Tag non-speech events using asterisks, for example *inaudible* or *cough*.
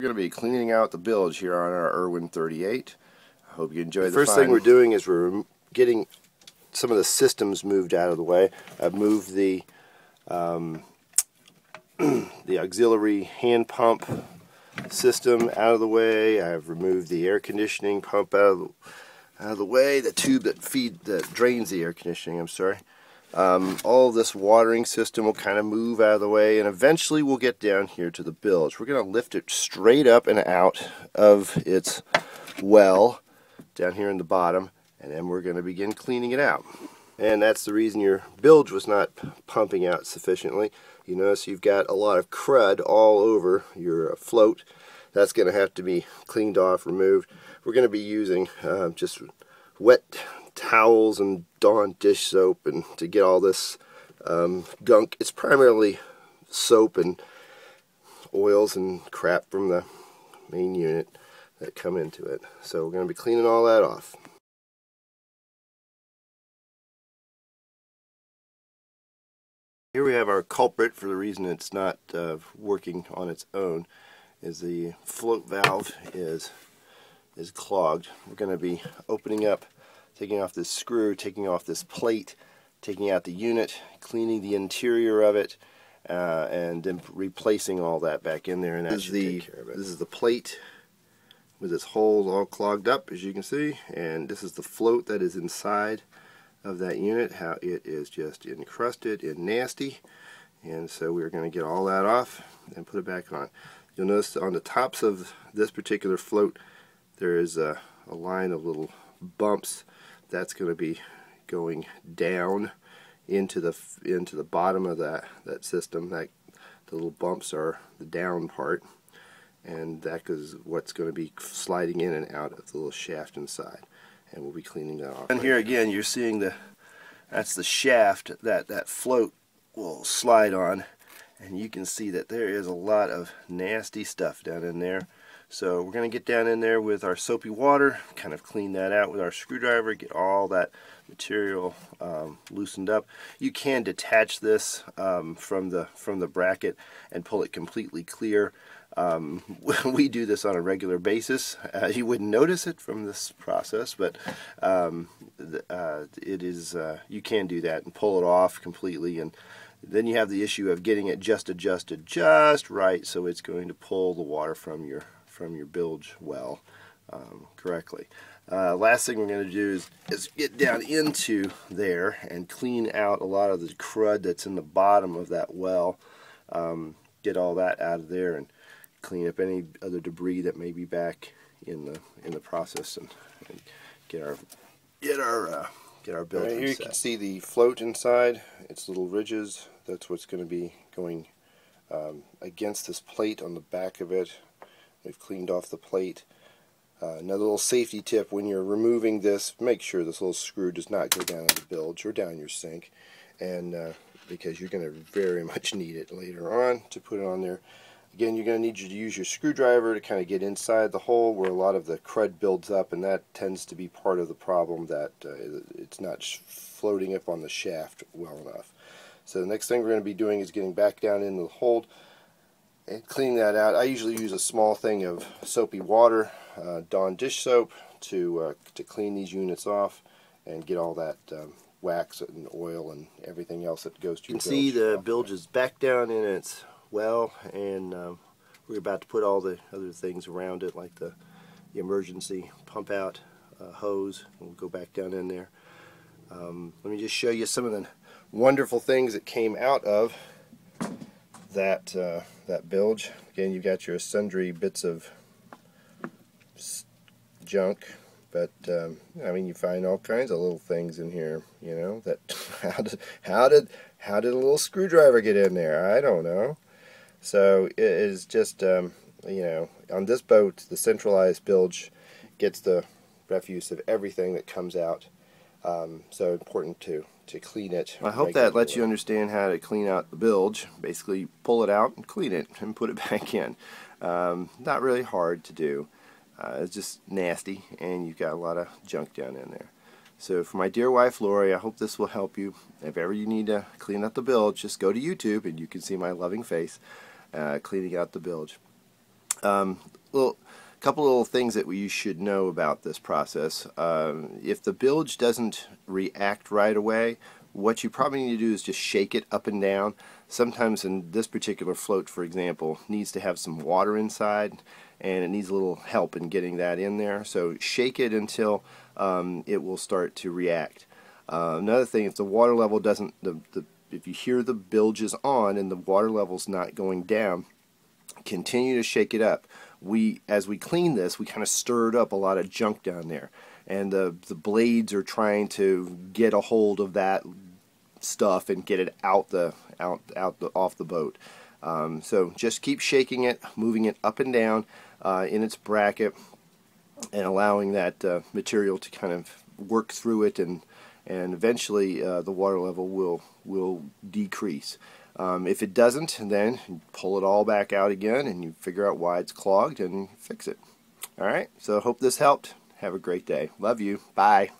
We're going to be cleaning out the bilge here on our Irwin 38. I hope you enjoy the, the first thing we're doing is we're getting some of the systems moved out of the way. I've moved the um, *clears throat* the auxiliary hand pump system out of the way. I've removed the air conditioning pump out of the, out of the way. The tube that feed that drains the air conditioning. I'm sorry. Um, all this watering system will kind of move out of the way and eventually we'll get down here to the bilge. We're going to lift it straight up and out of its well down here in the bottom and then we're going to begin cleaning it out. And that's the reason your bilge was not pumping out sufficiently. You notice you've got a lot of crud all over your uh, float. That's going to have to be cleaned off, removed. We're going to be using uh, just wet towels and Dawn dish soap and to get all this um, gunk. It's primarily soap and oils and crap from the main unit that come into it. So we're going to be cleaning all that off. Here we have our culprit for the reason it's not uh, working on its own is the float valve is is clogged. We're going to be opening up taking off this screw, taking off this plate, taking out the unit, cleaning the interior of it, uh, and then replacing all that back in there. And that this is the this is the plate with its holes all clogged up, as you can see, and this is the float that is inside of that unit. How it is just encrusted and nasty, and so we're going to get all that off and put it back on. You'll notice on the tops of this particular float there is a, a line of little bumps that's going to be going down into the into the bottom of that that system that the little bumps are the down part and that is what's going to be sliding in and out of the little shaft inside and we'll be cleaning that off. And here again you're seeing the that's the shaft that that float will slide on and you can see that there is a lot of nasty stuff down in there so we're going to get down in there with our soapy water, kind of clean that out with our screwdriver, get all that material um, loosened up. You can detach this um, from the from the bracket and pull it completely clear. Um, *laughs* we do this on a regular basis. Uh, you wouldn't notice it from this process, but um, uh, it is uh, you can do that and pull it off completely and then you have the issue of getting it just adjusted just right so it's going to pull the water from your from your bilge well um, correctly. Uh, last thing we're going to do is, is get down into there and clean out a lot of the crud that's in the bottom of that well. Um, get all that out of there and clean up any other debris that may be back in the in the process and, and get our get our uh, get our bilge. Right, here set. you can see the float inside. Its little ridges. That's what's going to be going um, against this plate on the back of it We've cleaned off the plate. Uh, another little safety tip, when you're removing this, make sure this little screw does not go down the bilge or down your sink, and uh, because you're going to very *laughs* much need it later on to put it on there. Again, you're going to need you to use your screwdriver to kind of get inside the hole where a lot of the crud builds up, and that tends to be part of the problem that uh, it's not floating up on the shaft well enough. So the next thing we're going to be doing is getting back down into the hold and clean that out. I usually use a small thing of soapy water, uh, Dawn dish soap, to uh, to clean these units off and get all that um, wax and oil and everything else that goes to. You can see the bilge is back down in its well, and um, we're about to put all the other things around it, like the, the emergency pump out uh, hose. We'll go back down in there. Um, let me just show you some of the wonderful things that came out of that uh, that bilge. Again, you've got your sundry bits of junk, but um, I mean, you find all kinds of little things in here. You know that *laughs* how did how did how did a little screwdriver get in there? I don't know. So it is just um, you know on this boat, the centralized bilge gets the refuse of everything that comes out. Um, so important to to clean it. I hope that lets you understand how to clean out the bilge. Basically, pull it out and clean it and put it *laughs* back in. Um, not really hard to do. Uh, it's just nasty, and you've got a lot of junk down in there. So for my dear wife Lori, I hope this will help you. If ever you need to clean out the bilge, just go to YouTube and you can see my loving face uh, cleaning out the bilge. Um, little couple little things that you should know about this process. Um, if the bilge doesn't react right away, what you probably need to do is just shake it up and down. Sometimes in this particular float, for example, needs to have some water inside and it needs a little help in getting that in there. So shake it until um, it will start to react. Uh, another thing, if the water level doesn't, the, the, if you hear the bilge is on and the water level's not going down, continue to shake it up. We, as we clean this, we kind of stirred up a lot of junk down there, and the the blades are trying to get a hold of that stuff and get it out the out out the, off the boat. Um, so just keep shaking it, moving it up and down uh, in its bracket, and allowing that uh, material to kind of work through it, and and eventually uh, the water level will will decrease. Um, if it doesn't, then pull it all back out again, and you figure out why it's clogged and fix it. All right. So hope this helped. Have a great day. Love you. Bye.